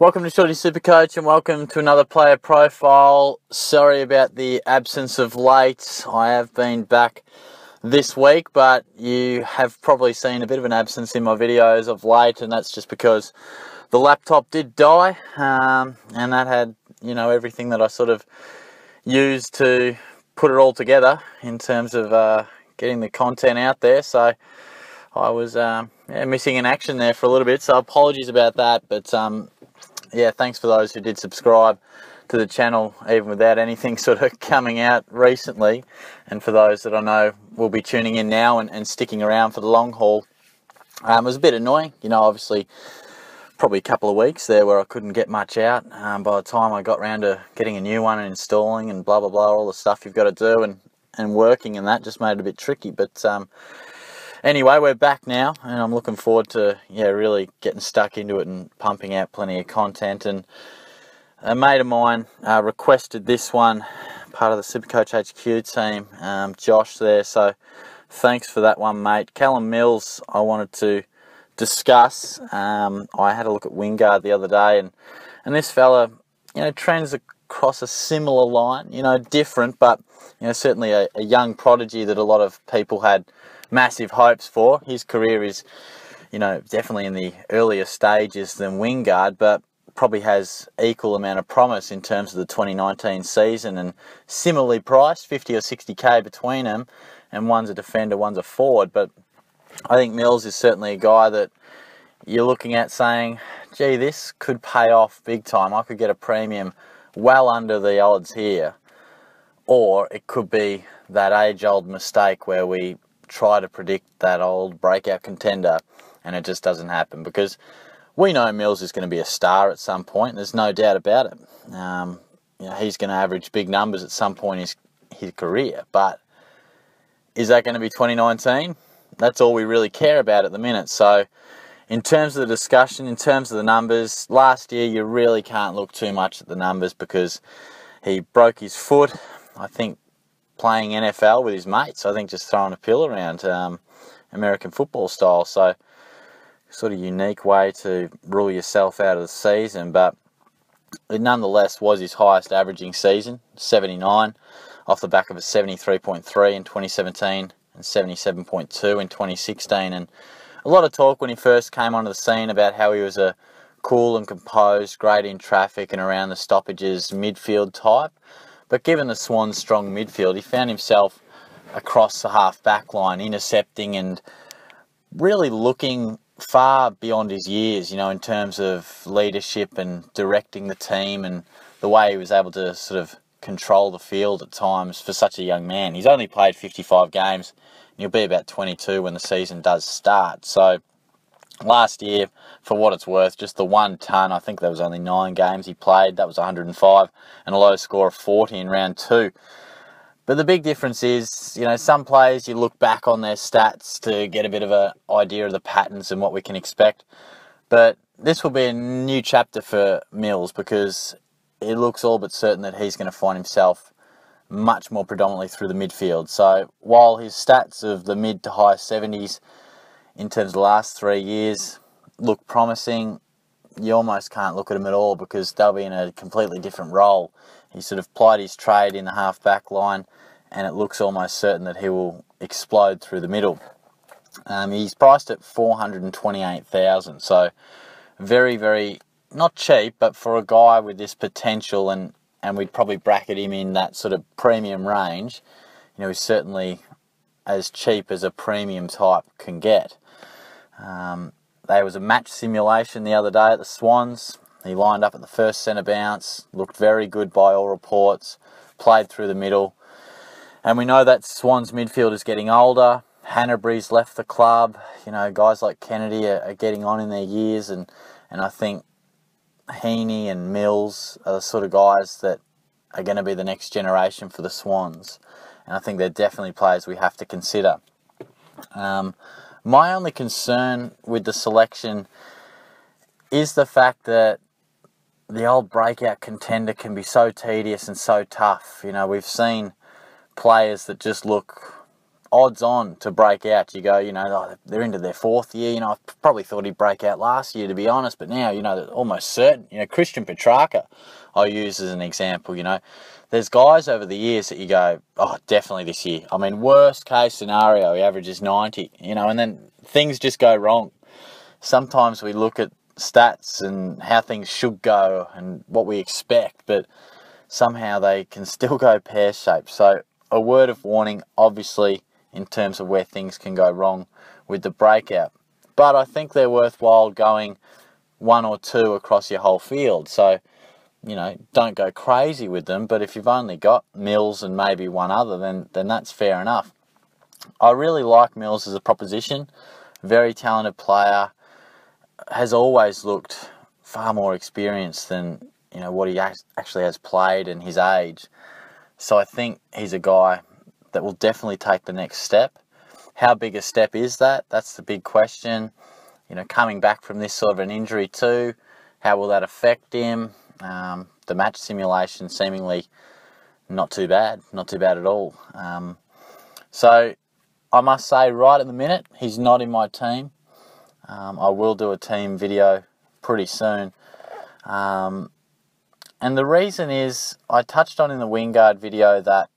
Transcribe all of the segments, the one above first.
Welcome to Shorty Supercoach and welcome to another player profile. Sorry about the absence of late. I have been back this week, but you have probably seen a bit of an absence in my videos of late, and that's just because the laptop did die, um, and that had you know everything that I sort of used to put it all together in terms of uh, getting the content out there. So I was um, yeah, missing in action there for a little bit. So apologies about that, but um, yeah, thanks for those who did subscribe to the channel even without anything sort of coming out recently. And for those that I know will be tuning in now and, and sticking around for the long haul um, it was a bit annoying you know obviously probably a couple of weeks there where I couldn't get much out. Um, by the time I got around to getting a new one and installing and blah blah blah all the stuff you've got to do and and working and that just made it a bit tricky. But um, anyway, we're back now, and I'm looking forward to yeah really getting stuck into it and pumping out plenty of content. And a mate of mine uh, requested this one, part of the Supercoach HQ team, um, Josh there. So thanks for that one, mate. Callum Mills, I wanted to discuss. Um, I had a look at Wingard the other day, and and this fella, you know, trends across a similar line. You know, different, but you know, certainly a, a young prodigy that a lot of people had massive hopes for. His career is, you know, definitely in the earlier stages than Wingard, but probably has equal amount of promise in terms of the 2019 season and similarly priced, 50 or 60k between them, and one's a defender, one's a forward. But I think Mills is certainly a guy that you're looking at saying, gee, this could pay off big time. I could get a premium well under the odds here. Or it could be that age old mistake where we try to predict that old breakout contender and it just doesn't happen because we know Mills is going to be a star at some point. There's no doubt about it. Um, you know, he's going to average big numbers at some point in his, his career, but is that going to be 2019? That's all we really care about at the minute. So, in terms of the discussion, in terms of the numbers, last year you really can't look too much at the numbers because he broke his foot. I think playing NFL with his mates. I think just throwing a pill around, um, American football style. So, sort of unique way to rule yourself out of the season, but it nonetheless was his highest averaging season, 79, off the back of a 73.3 in 2017 and 77.2 in 2016. And a lot of talk when he first came onto the scene about how he was a cool and composed, great in traffic and around the stoppages midfield type. But given the Swans' strong midfield, he found himself across the half back line, intercepting and really looking far beyond his years, you know, in terms of leadership and directing the team and the way he was able to sort of control the field at times for such a young man. He's only played 55 games, and he'll be about 22 when the season does start. So last year, for what it's worth, just the one ton. I think there was only nine games he played. That was 105 and a low score of 40 in round two. But the big difference is, you know, some players you look back on their stats to get a bit of an idea of the patterns and what we can expect. But this will be a new chapter for Mills because it looks all but certain that he's going to find himself much more predominantly through the midfield. So while his stats of the mid to high 70s in terms of the last three years look promising. You almost can't look at him at all because they'll be in a completely different role. He sort of plied his trade in the half back line, and it looks almost certain that he will explode through the middle. Um, he's priced at 428,000, so very, very not cheap, but for a guy with this potential, and and we'd probably bracket him in that sort of premium range. You know, he's certainly as cheap as a premium type can get. Um, there was a match simulation the other day at the Swans. He lined up at the first centre bounce, looked very good by all reports, played through the middle. And we know that Swans midfield is getting older. Hannebery's left the club. You know, guys like Kennedy are, are getting on in their years, and, and I think Heeney and Mills are the sort of guys that are going to be the next generation for the Swans. And I think they're definitely players we have to consider. Um, my only concern with the selection is the fact that the old breakout contender can be so tedious and so tough. You know, we've seen players that just look odds on to break out. You go, you know, oh, they're into their fourth year. You know, I probably thought he'd break out last year, to be honest, but now, you know, almost certain. You know, Christian Petracca, I use as an example. You know, there's guys over the years that you go, oh, definitely this year. I mean, worst case scenario, he averages 90. You know, and then things just go wrong. Sometimes we look at stats and how things should go and what we expect, but somehow they can still go pear shaped. So, a word of warning, obviously, in terms of where things can go wrong with the breakout. But I think they're worthwhile going one or two across your whole field. So, you know, don't go crazy with them. But if you've only got Mills and maybe one other, then then that's fair enough. I really like Mills as a proposition. Very talented player. Has always looked far more experienced than you know what he actually has played and his age. So I think he's a guy that will definitely take the next step. How big a step is that? That's the big question. You know, coming back from this sort of an injury too, how will that affect him? Um, the match simulation seemingly not too bad, not too bad at all. Um, so I must say, right at the minute, he's not in my team. Um, I will do a team video pretty soon. Um, and the reason is, I touched on in the Wingard video that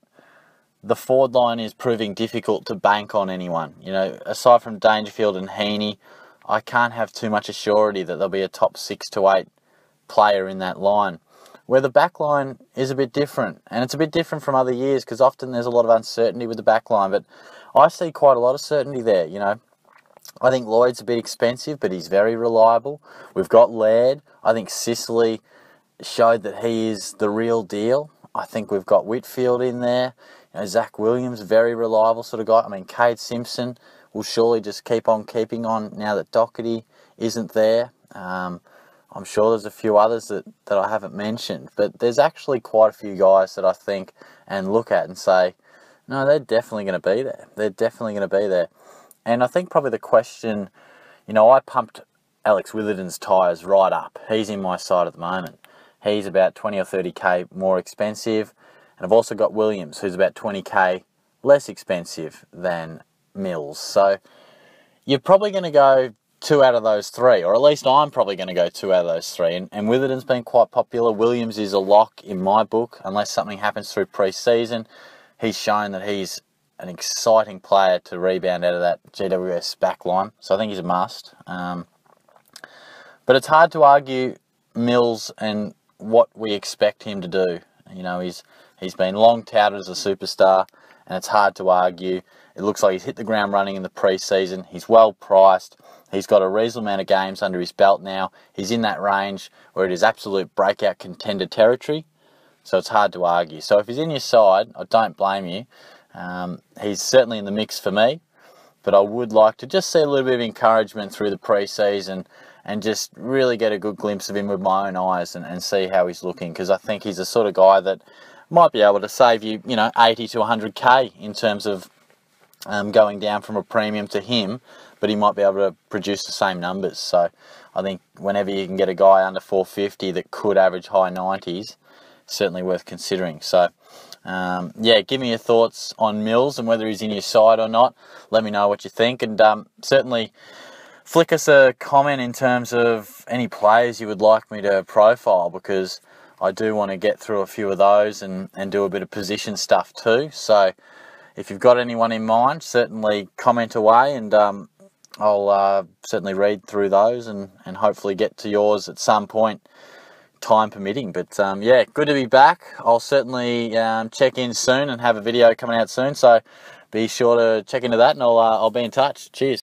the forward line is proving difficult to bank on anyone. You know, aside from Dangerfield and Heeney, I can't have too much assurity that there'll be a top six to eight player in that line. Where the back line is a bit different, and it's a bit different from other years because often there's a lot of uncertainty with the back line, but I see quite a lot of certainty there. You know, I think Lloyd's a bit expensive, but he's very reliable. We've got Laird. I think Sicily showed that he is the real deal. I think we've got Whitfield in there. You know, Zac Williams, very reliable sort of guy. I mean, Kade Simpson will surely just keep on keeping on now that Docherty isn't there. Um, I'm sure there's a few others that, that I haven't mentioned, but there's actually quite a few guys that I think and look at and say, no, they're definitely going to be there. They're definitely going to be there. And I think probably the question, you know, I pumped Alex Witherden's tyres right up. He's in my side at the moment. He's about 20 or 30k more expensive. And I've also got Williams, who's about 20k less expensive than Mills. So you're probably going to go two out of those three, or at least I'm probably going to go two out of those three. And, and Witherden's been quite popular. Williams is a lock in my book, unless something happens through pre season. He's shown that he's an exciting player to rebound out of that GWS back line. So I think he's a must. Um, but it's hard to argue Mills and what we expect him to do. You know, he's he's been long touted as a superstar, and it's hard to argue. It looks like he's hit the ground running in the preseason. He's well priced. He's got a reasonable amount of games under his belt now. He's in that range where it is absolute breakout contender territory. So it's hard to argue. So if he's in your side, I don't blame you. Um, he's certainly in the mix for me, but I would like to just see a little bit of encouragement through the preseason and just really get a good glimpse of him with my own eyes and, and see how he's looking because I think he's the sort of guy that might be able to save you, you know, 80 to 100k in terms of um, going down from a premium to him, but he might be able to produce the same numbers. So I think whenever you can get a guy under 450 that could average high 90s, certainly worth considering. So um, yeah, give me your thoughts on Mills and whether he's in your side or not. Let me know what you think, and um, certainly flick us a comment in terms of any players you would like me to profile because I do want to get through a few of those and, and do a bit of position stuff too. So if you've got anyone in mind, certainly comment away and um, I'll uh, certainly read through those and, and hopefully get to yours at some point time permitting. But um, yeah, good to be back. I'll certainly um, check in soon and have a video coming out soon. So be sure to check into that and I'll, uh, I'll be in touch. Cheers.